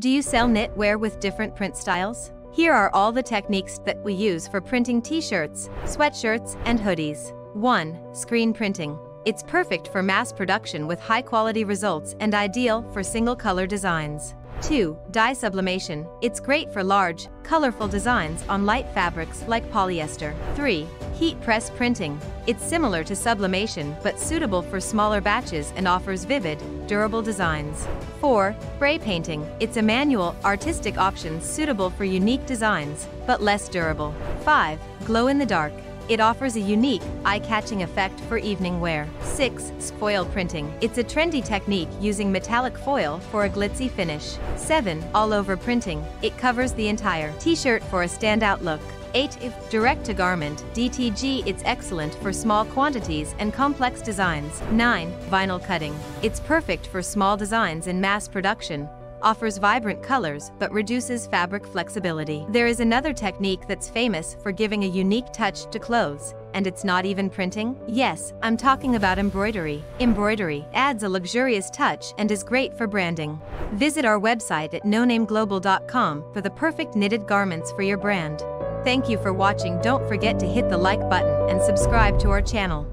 Do you sell knitwear with different print styles? Here are all the techniques that we use for printing t-shirts, sweatshirts, and hoodies. 1. Screen printing. It's perfect for mass production with high-quality results and ideal for single-color designs. 2. Dye sublimation. It's great for large, colorful designs on light fabrics like polyester. 3. Heat press printing. It's similar to sublimation but suitable for smaller batches and offers vivid, durable designs. 4. Spray painting. It's a manual, artistic option suitable for unique designs, but less durable. 5. Glow in the dark. It offers a unique, eye-catching effect for evening wear. 6. Foil printing. It's a trendy technique using metallic foil for a glitzy finish. 7. All-over printing. It covers the entire t-shirt for a standout look. 8. If direct to garment, DTG it's excellent for small quantities and complex designs. 9. Vinyl cutting. It's perfect for small designs in mass production, offers vibrant colors but reduces fabric flexibility. There is another technique that's famous for giving a unique touch to clothes, and it's not even printing? Yes, I'm talking about embroidery. Embroidery adds a luxurious touch and is great for branding. Visit our website at nonameglobal.com for the perfect knitted garments for your brand. Thank you for watching don't forget to hit the like button and subscribe to our channel.